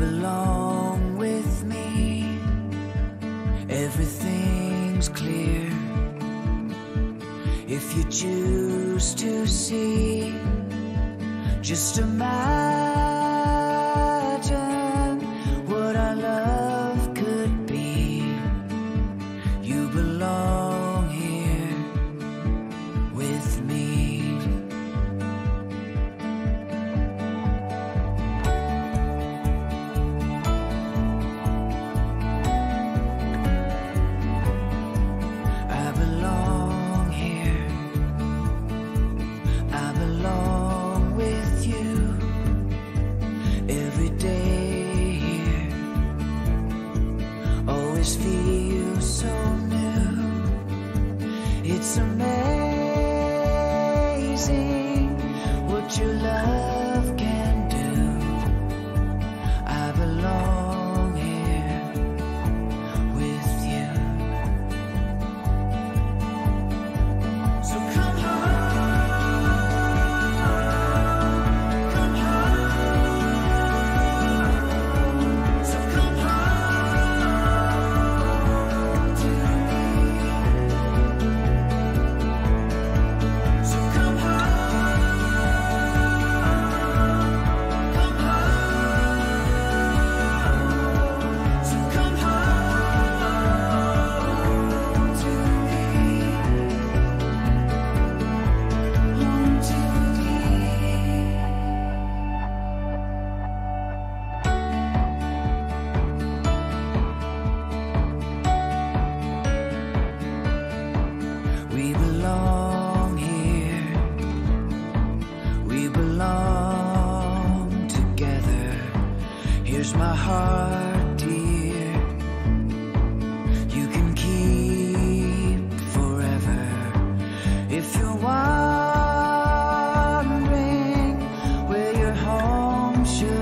belong with me. Everything's clear. If you choose to see, just imagine what our love could be. You belong. always feel so new. It's amazing what you love. we belong together. Here's my heart, dear. You can keep forever if you're wondering where your home should.